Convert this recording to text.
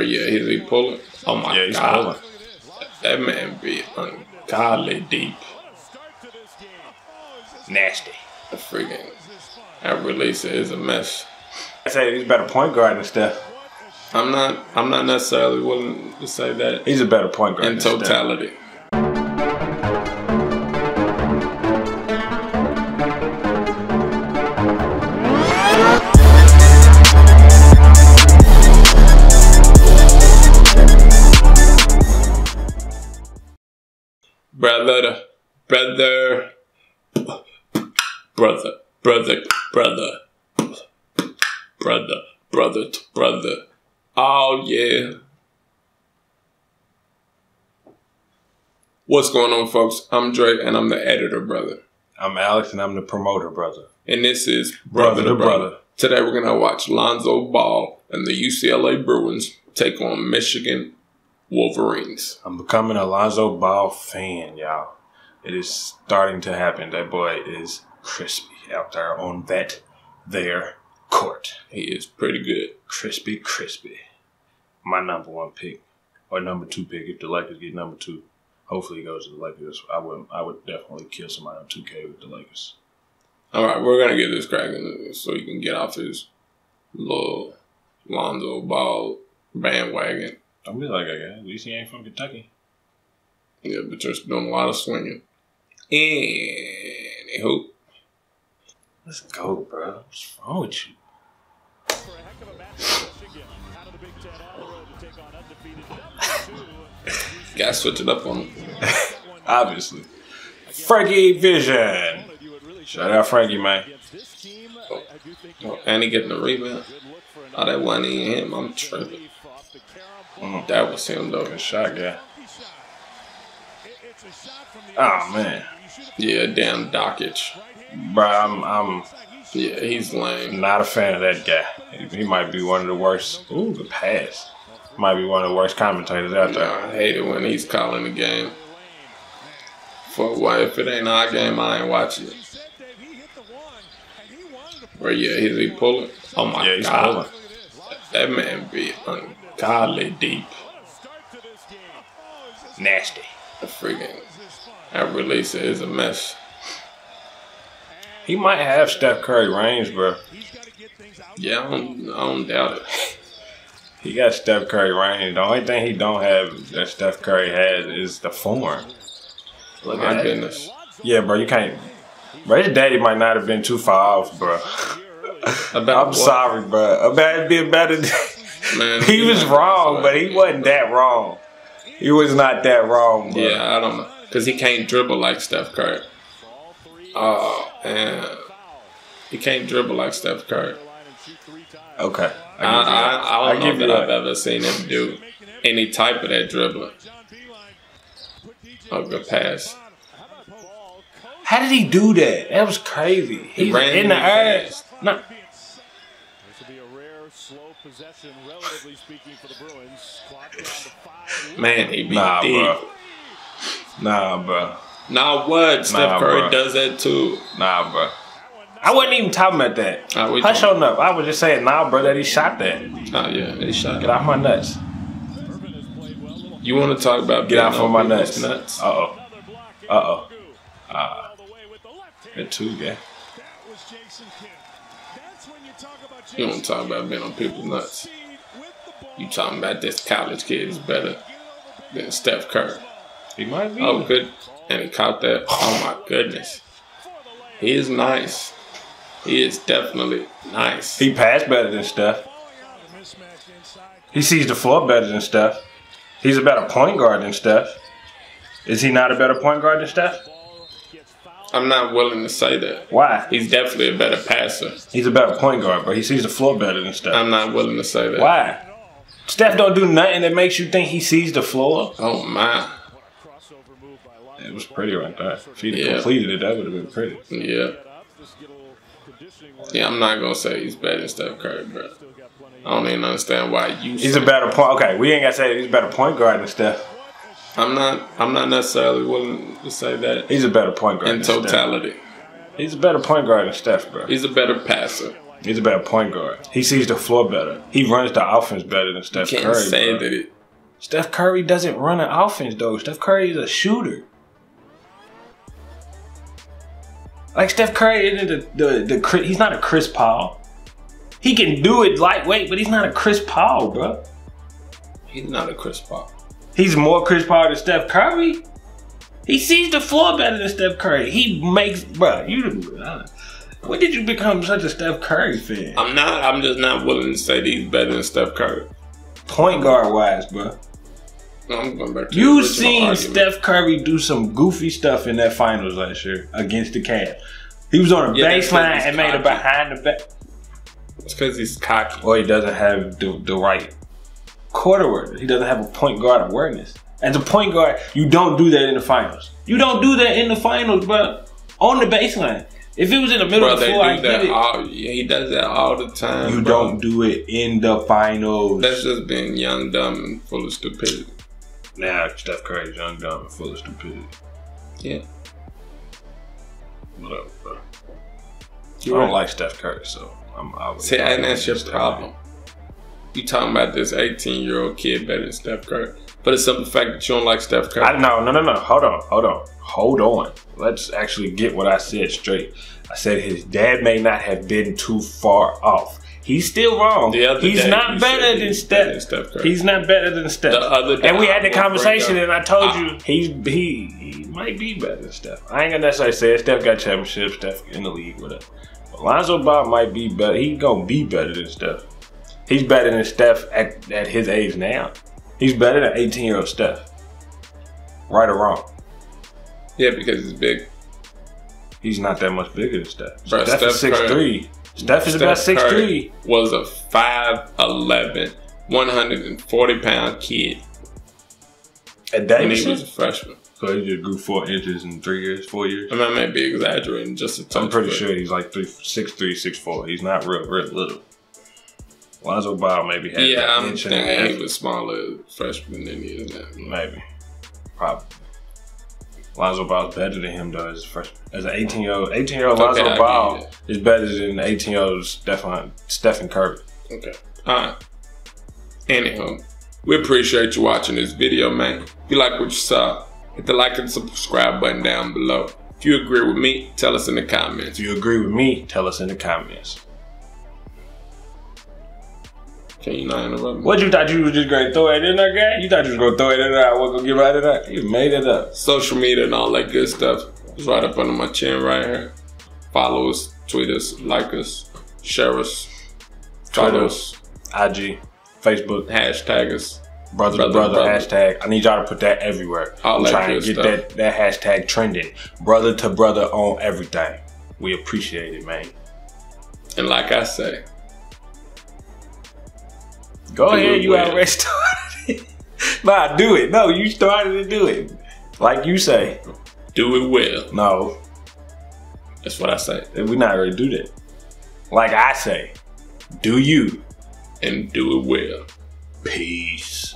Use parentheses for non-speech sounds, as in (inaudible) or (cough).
Yeah, is he pulling? Oh my Yeah, he's god, pulling. that man be ungodly deep. Nasty. The freaking that release is a mess. I say he's a better point guard than Steph. I'm not. I'm not necessarily willing to say that He's a better point guard in than Steph. Brother, brother, brother, brother, brother, brother, brother, to brother. Oh yeah. What's going on, folks? I'm Dre, and I'm the editor, brother. I'm Alex, and I'm the promoter, brother. And this is Brother, to brother. Today we're gonna watch Lonzo Ball and the UCLA Bruins take on Michigan Wolverines. I'm becoming a Lonzo Ball fan, y'all. It is starting to happen. That boy is crispy out there on that there court. He is pretty good. Crispy, crispy. My number one pick, or number two pick, if the Lakers get number two. Hopefully, he goes to the Lakers. I would, I would definitely kill somebody on 2K with the Lakers. All right, we're gonna get this cracking so he can get off his little Lonzo Ball bandwagon. Don't be like that guy. At least he ain't from Kentucky. Yeah, but you're doing a lot of swinging. Anywho, Let's go, bro. What's wrong with you? (laughs) gotta switch it up on him. (laughs) Obviously. Frankie Vision. Shout out Frankie, man. Oh, oh and he getting the rebound. Oh, that one ain't him. I'm tripping. Mhm. That was him though. Shot, guy. Oh man, Yeah, Dan Dakich. bro, I'm I'm Yeah, he's lame. not a fan of that guy. He, might be one of the worst. Ooh, the pass. Might be one of the worst commentators out there. I hate it when he's calling the game. For what? If it ain't our game, I ain't watching it. Or yeah, is he pulling? Oh my Yeah, he's god, pulling. that man be ungodly deep. Nasty. The freaking that release is a mess. He might have Steph Curry range, bro. Yeah, I don't, I don't doubt it. (laughs) He got Steph Curry range. The only thing he don't have that Steph Curry has is the form. Look My at that. goodness. Yeah, bro, you can't. Bro, his daddy might not have been too far off, bro. (laughs) About I'm what? sorry, bro. About being better. (laughs) man. he was wrong, but he wasn't that wrong. He was not that wrong, bro. Yeah, I don't know. Because he can't dribble like Steph Curry. Oh, man. He can't dribble like Steph Curry. Okay. I, I, I don't I know you that I've ever seen him do any type of that dribbling. Oh, good pass. How did he do that? That was crazy. He ran in the air. fast. No, This will be a rare, slow possession, relatively speaking, for the Bruins. Clock down to five. Man, he be nah, deep. bro. Nah, bro. Nah, what? Steph Curry bro. does that too. Nah, bro. I wasn't even talking about that. Ah, we Hush on up. I was just saying, nah, bro, that he shot that. Oh, yeah, he shot. Get off my nuts. You want to talk about Get getting off on of my people's nuts. Uh oh. Uh oh. Ah, that too, yeah. You don't talk about being on people's nuts. You talking about this college kid is better than Steph Curry. He might be. Oh, good. And he caught that. Oh, my goodness. He is nice. He is definitely nice. He passed better than Steph. He sees the floor better than Steph. He's a better point guard than Steph. Is he not a better point guard than Steph? I'm not willing to say that. Why? He's definitely a better passer. He's a better point guard, but he sees the floor better than Steph. I'm not willing to say that. Why? Steph don't do nothing that makes you think he sees the floor. Oh, my. It was pretty right there. If he'd Yeah. completed it, that would have been pretty. Yeah. Yeah, I'm not going to say he's better than Steph Curry, bro. I don't even understand why you He's a better point. Okay, we ain't gotta say he's a better point guard than Steph. I'm not I'm not necessarily willing to say that He's a better point guard in totality. He's a better point guard than Steph, bro. He's a better passer. He's a better point guard. He sees the floor better. He runs the offense better than Steph Can't Curry. say bro. that it. Steph Curry doesn't run an offense though. Steph Curry is a shooter. Like Steph Curry isn't the the, the Chris- he's not a Chris Paul. He can do it lightweight, but he's not a Chris Paul, bro. He's not a Chris Paul. He's more Chris Paul than Steph Curry. He sees the floor better than Steph Curry. He makes, bro. You, uh, when did you become such a Steph Curry fan? I'm not. I'm just not willing to say that he's better than Steph Curry. Point guard wise, bro. No, I'm going back to You seen argument. Steph Curry do some goofy stuff in that finals last year against the Cavs. He was on a Yeah, baseline and made a behind the back. It's because he's cocky. Or he doesn't have the, the right quarter awareness. He doesn't have a point guard awareness. As a point guard, you don't do that in the finals. You don't do that in the finals, bro. On the baseline. If it was in the middle Bro, of the floor, I get it. all. Yeah, he does that all the time. You bro. don't do it in the finals. That's just being young, dumb, and full of stupidity. Now Steph Curry's young, dumb, and full of stupidity. Yeah. Whatever, bro. I You're don't right. like Steph Curry, so I'm always. See, and that's your Steph problem. You talking about this 18 year old kid better than Steph Curry, but it's simple fact that you don't like Steph Curry. I no no no no. Hold on, hold on, hold on. Let's actually get what I said straight. I said his dad may not have been too far off. He's still wrong. The other He's not better than he's better than Steph. Steph. He's not better than Steph. The other and we had the conversation, and I told I- you he's he he might be better than Steph. I ain't gonna necessarily say it. Steph got championships. Steph in the league, whatever. Lonzo Ball might be better. He gonna be better than Steph. He's better than Steph at, at his age now. He's better than 18 year old Steph. Right or wrong. yeah, because he's big. He's not that much bigger than Steph. Bro, Steph, is Steph 6'3. Steph is about Steph 6'3. Curry was a 5'11", 140 pound kid At when he was a freshman. So he just grew four inches in three years, four years. I mean, I may be exaggerating just a touch. I'm pretty sure he's like three, six three, six four. He's not real, real little. Lonzo Ball maybe had Yeah, an I'm inch and a thinking he was smaller freshman than he is now. Maybe. Probably. Lonzo Ball's better than him though as a freshman. As an 18 year old 18 year old Okay, Lonzo Ball is better than 18 year old Stephen Stephen Curry. Okay. Alright. Anyhow, we appreciate you watching this video, man. If you like what you saw, hit the like and subscribe button down below. If you agree with me, tell us in the comments. If you agree with me, tell us in the comments. Can you not interrupt me? What you thought you was just gonna throw it in there, guy? You thought you was gonna throw it in there? I was gonna get right in there. You made it up. Social media and all that good stuff is right up under my chin right here. Follow us, tweet us, like us, share us, Twitter. us, IG, Facebook, hashtag us. brother, Brother to brother, brother. hashtag. I need y'all to put that everywhere. That trying good to get stuff. that, that hashtag trending. Brother to brother on everything. We appreciate it, man. And like I say, Go ahead, you well. already (laughs) started. nah, do it. No, you started to do it. Like you say. do it well. No, That's what I say. We're not ready to do that. Like I say, do you. And do it well. Peace.